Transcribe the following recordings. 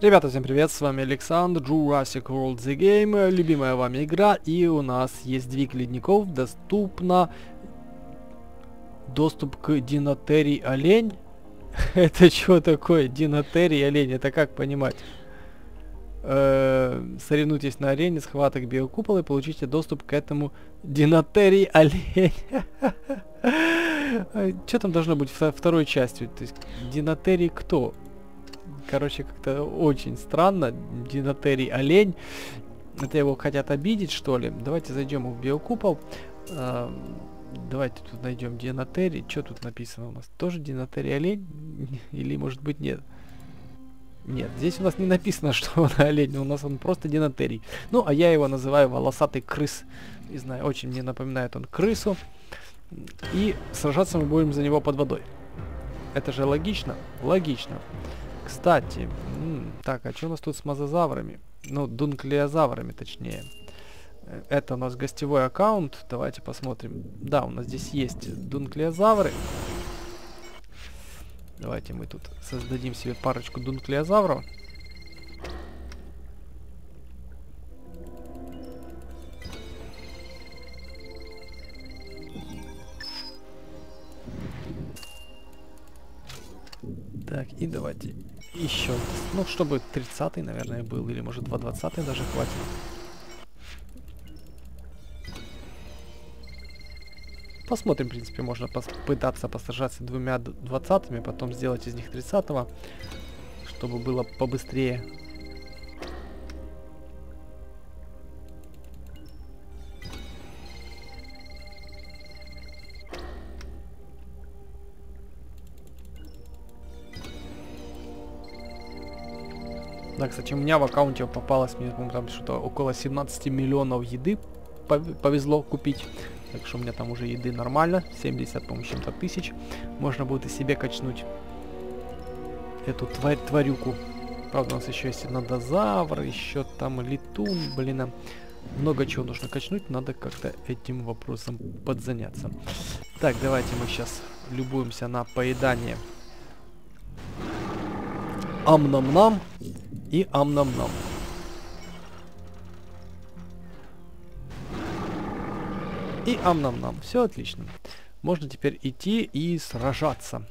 Ребята, всем привет, с вами Александр, Jurassic World The Game, любимая вами игра, и у нас есть двиг ледников, доступно доступ к Динотерий олень. Это что такое, Динотерий олень, это как понимать? Э, соревнуйтесь на арене схваток биокупола и получите доступ к этому Динотерий олень. Что там должно быть во второй части? То есть Динотерий кто? Короче, как-то очень странно. Динотерий олень. Это его хотят обидеть, что ли? Давайте зайдем в биокупол. А, давайте тут найдем Динотерий. Что тут написано у нас? Тоже Динотерий олень? Или может быть нет? Нет, здесь у нас не написано, что он олень, у нас он просто динотерий. Ну, а я его называю волосатый крыс. Не знаю, очень мне напоминает он крысу. И сражаться мы будем за него под водой. Это же логично? Логично. Кстати, так, а что у нас тут с мозазаврами? Ну, дунклеозаврами, точнее. Э, это у нас гостевой аккаунт. Давайте посмотрим. Да, у нас здесь есть дунклеозавры. Давайте мы тут создадим себе парочку дунклеозавров. Так, и давайте еще. Ну, чтобы 30 наверное, был, или может 220 даже хватит. Посмотрим, в принципе, можно попытаться посажаться двумя двадцатыми, потом сделать из них 30 чтобы было побыстрее. Да, кстати, у меня в аккаунте попалось, мне, по там что-то около 17 миллионов еды повезло купить. Так что у меня там уже еды нормально. 70, по-моему, чем-то тысяч. Можно будет и себе качнуть эту тварь, тварюку. Правда, у нас еще есть надозавр, еще там летун, блин. А много чего нужно качнуть, надо как-то этим вопросом подзаняться. Так, давайте мы сейчас любуемся на поедание. Ам-нам-нам и ам-нам-нам. И ам-нам-нам. Все отлично. Можно теперь идти и сражаться.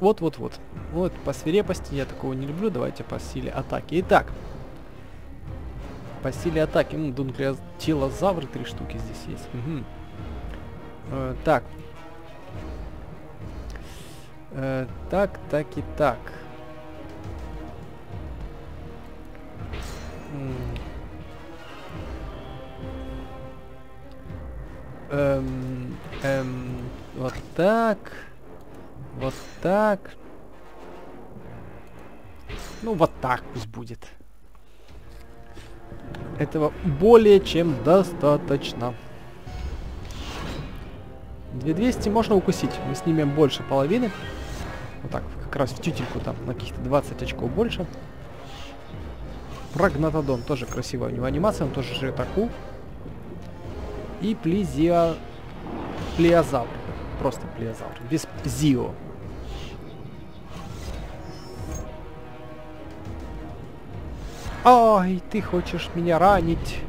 Вот-вот-вот. Вот по свирепости я такого не люблю. Давайте по силе атаки. Итак. По силе атаки. Ну, Дунклеотилозавры три штуки здесь есть. Угу. Э, так. Э, так, так и так. Эм, эм, вот так. Вот так. Ну, вот так пусть будет. Этого более чем достаточно. 2200 можно укусить. Мы снимем больше половины. Вот так, как раз в тютельку там на каких-то 20 очков больше. Прогнатодон, тоже красивая у него анимация, он тоже же атаку. И плезиа... Плеозавр. Просто плеозавр. Без зио. Ай, ты хочешь меня ранить.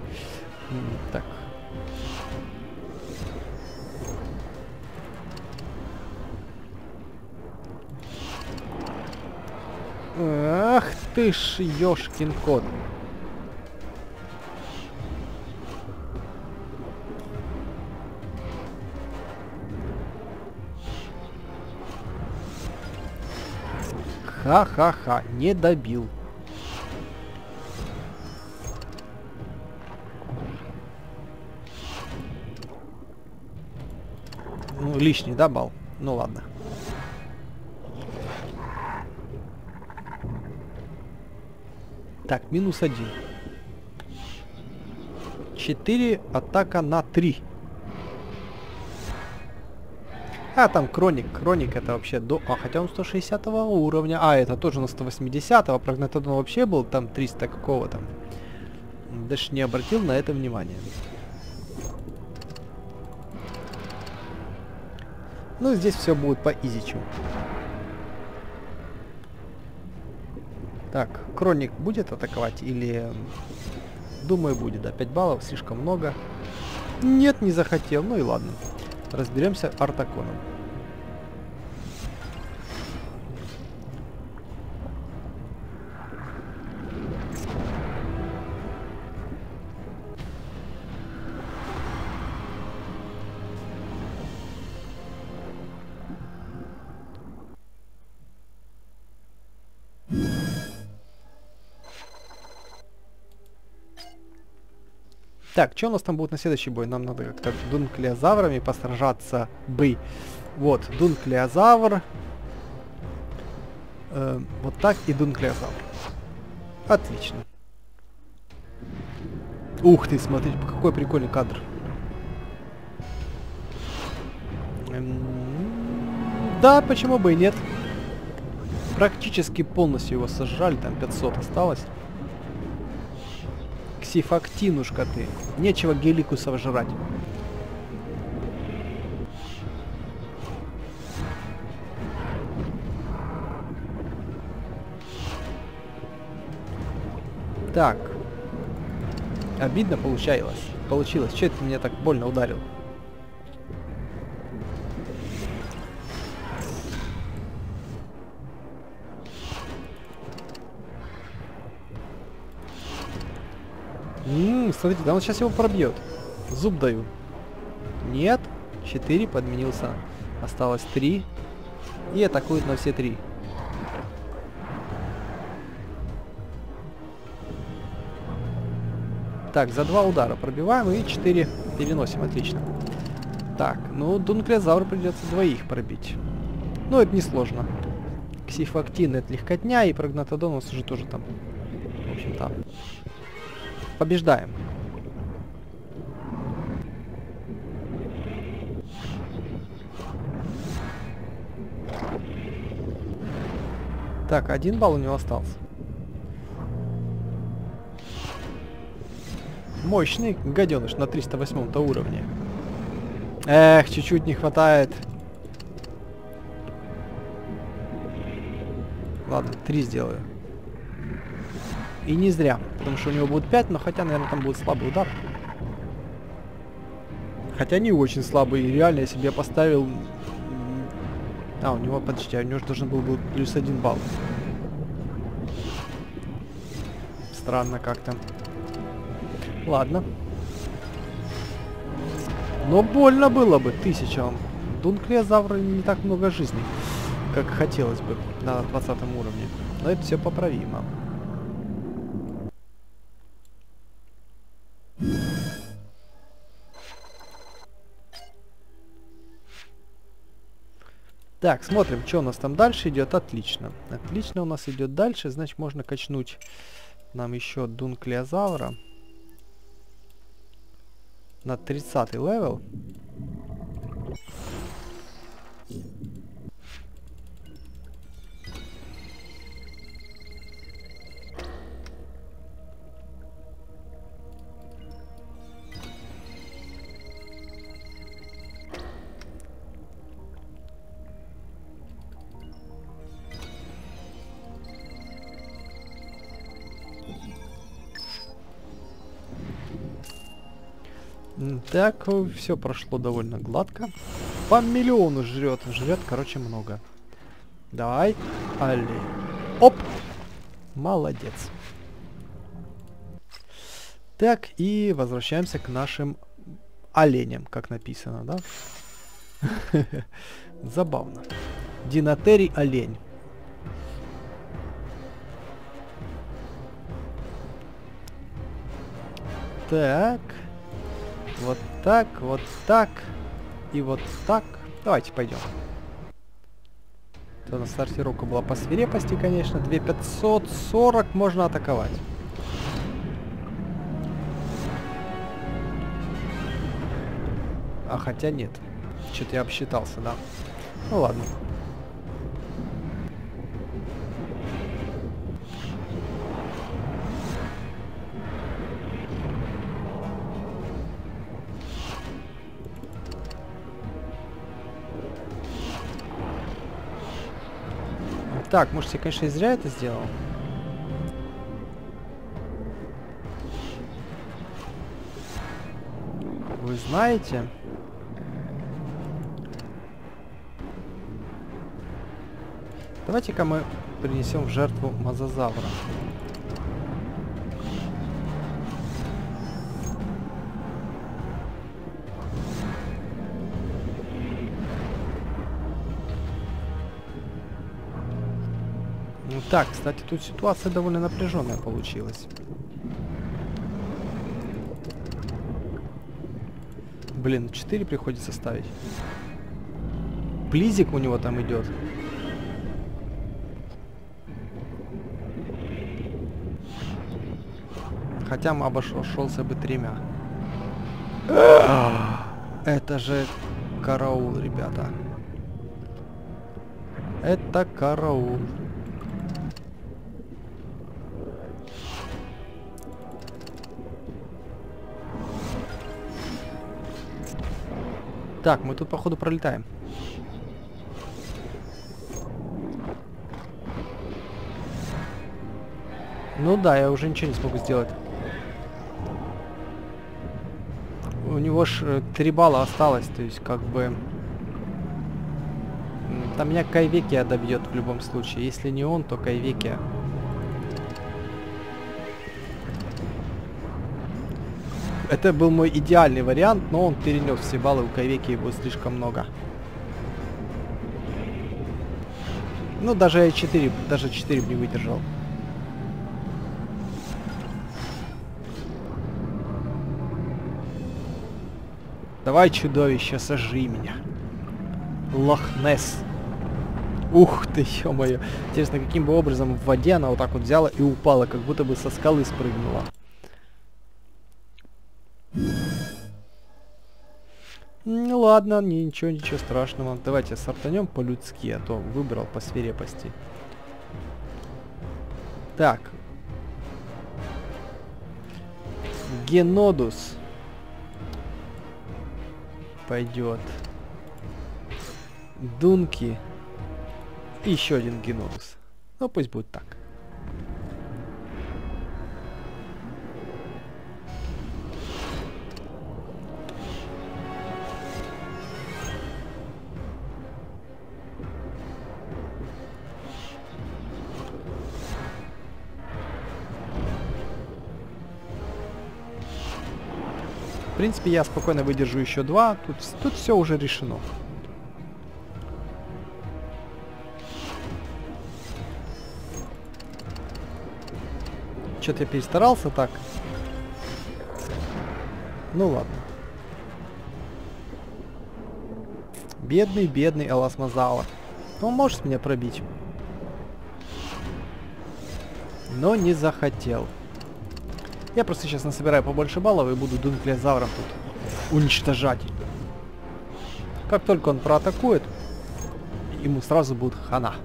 Так. Ах ты ж, ёшкин кот. Ха-ха-ха, не добил. Ну, лишний, да, бал? Ну ладно. Так, минус один. Четыре, атака на три. А, там Кроник. Кроник это вообще до... А, хотя он 160 уровня. А, это тоже на 180 -го. Прогнатодон вообще был там 300 какого-то. Даже не обратил на это внимание. Ну, здесь все будет по изичу. Так, Кроник будет атаковать или... Думаю, будет, да. 5 баллов, слишком много. Нет, не захотел. Ну и ладно. Разберемся Артаконом. Так, что у нас там будет на следующий бой? Нам надо как-то дунклеозаврами посражаться бы. Вот, дунклеозавр. Э, вот так и дунклеозавр. Отлично. Ух ты, смотрите, какой прикольный кадр. Эм, да, почему бы и нет. Практически полностью его сожрали, там 500 осталось. Ксифактинушка ты. Нечего геликусов жрать. Так. Обидно получалось. Получилось. Че это меня так больно ударил? Ммм, смотрите, да он сейчас его пробьет. Зуб даю. Нет. 4 подменился. Осталось 3. И атакует на все три. Так, за два удара пробиваем и 4 переносим. Отлично. Так, ну Дунклезавр придется двоих пробить. Ну, это несложно. Ксифактин это легкотня, и Прогнатодон у нас уже тоже там. В общем-то, побеждаем. Так, один балл у него остался. Мощный гаденыш на 308 уровне. Эх, чуть-чуть не хватает. Ладно, три сделаю. И не зря, потому что у него будет 5, но хотя, наверное, там будет слабый удар. Хотя не очень слабый, реально я себе поставил... А, у него, подожди, а у него же должен был быть плюс один балл. Странно как-то. Ладно. Но больно было бы, тысяча он. Дунклеозавры не так много жизней, как хотелось бы на 20 уровне. Но это все поправимо. Так, смотрим, что у нас там дальше идет. Отлично. Отлично у нас идет дальше. Значит, можно качнуть нам еще Дунклеозавра на 30 левел. Так, все прошло довольно гладко. По миллиону жрет. Жрет, короче, много. Давай. Али. Оп! Молодец. Так, и возвращаемся к нашим оленям, как написано, да? Забавно. Динотерий олень. Так. Вот так, вот так. И вот так. Давайте пойдем. То на сортировка была по свирепости, конечно. 2540 можно атаковать. А хотя нет. Что-то я обсчитался, да. Ну ладно. Так, может я, конечно, и зря это сделал. Вы знаете? Давайте-ка мы принесем в жертву мозазавра. Так, кстати, тут ситуация довольно напряженная получилась. Блин, 4 приходится ставить. Плизик у него там идет. Хотя обошелся бы тремя. Это же караул, ребята. Это караул. Так, мы тут походу пролетаем. Ну да, я уже ничего не смогу сделать. У него ж э, три балла осталось, то есть как бы... Там меня Кайвекия добьет в любом случае. Если не он, то Кайвекия. Это был мой идеальный вариант, но он перенес все баллы, у Кайвеки его слишком много. Ну, даже 4, даже 4 не выдержал. Давай, чудовище, сожри меня. Лохнес. Ух ты, ё-моё. Интересно, каким бы образом в воде она вот так вот взяла и упала, как будто бы со скалы спрыгнула. Ладно, ничего, ничего страшного. Давайте сортанем по-людски, а то выбрал по свирепости. Так. Генодус. Пойдет. Дунки. И еще один Генодус. Ну пусть будет так. Принципе, я спокойно выдержу еще два. Тут, тут все уже решено. Что-то я перестарался так. Ну ладно. Бедный, бедный Алас Мазала. Он может меня пробить. Но не захотел. Я просто сейчас насобираю побольше баллов и буду дунклезавром тут уничтожать. Как только он проатакует, ему сразу будет хана.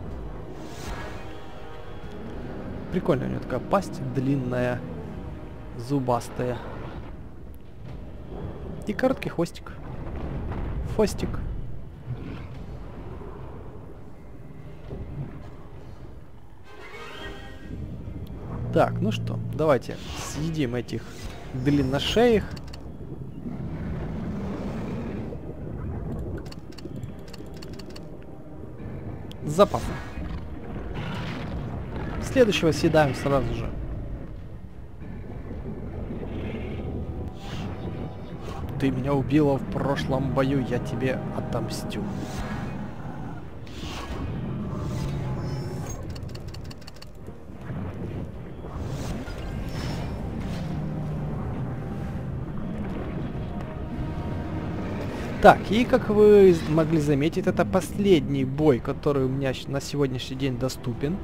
Прикольно, у него такая пасть длинная, зубастая. И короткий хвостик. Хвостик. Так, ну что, давайте съедим этих длинношеих. С запасом. Следующего съедаем сразу же. Ты меня убила в прошлом бою, я тебе отомстю. Так, и как вы могли заметить, это последний бой, который у меня на сегодняшний день доступен.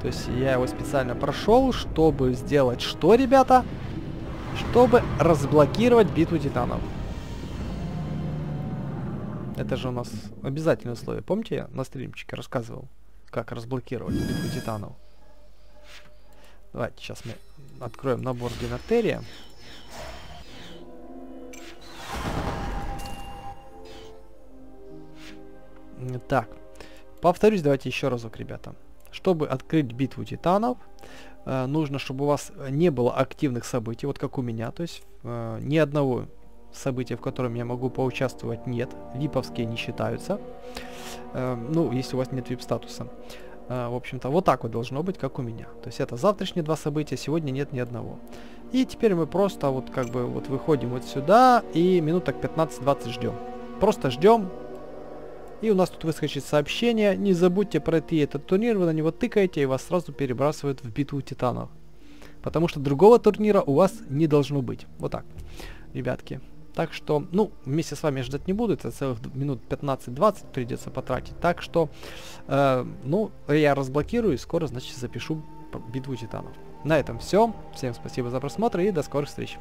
То есть я его специально прошел, чтобы сделать что, ребята? Чтобы разблокировать битву титанов. Это же у нас обязательное условие. Помните, я на стримчике рассказывал, как разблокировать битву титанов? Давайте сейчас мы откроем набор Динатерия. Так, повторюсь, давайте еще разок, ребята. Чтобы открыть битву титанов, э, нужно, чтобы у вас не было активных событий, вот как у меня, то есть э, ни одного событий, в котором я могу поучаствовать, нет. Липовские не считаются. Э, ну, если у вас нет вип-статуса. Э, в общем-то, вот так вот должно быть, как у меня. То есть это завтрашние два события, сегодня нет ни одного. И теперь мы просто вот как бы вот выходим вот сюда и минуток 15-20 ждем. Просто ждем. И у нас тут выскочит сообщение. Не забудьте пройти этот турнир, вы на него тыкаете и вас сразу перебрасывают в битву титанов. Потому что другого турнира у вас не должно быть. Вот так, ребятки. Так что, ну, вместе с вами ждать не буду, это целых минут 15-20 придется потратить. Так что, э, ну, я разблокирую и скоро, значит, запишу битву титанов. На этом все. Всем спасибо за просмотр и до скорых встреч.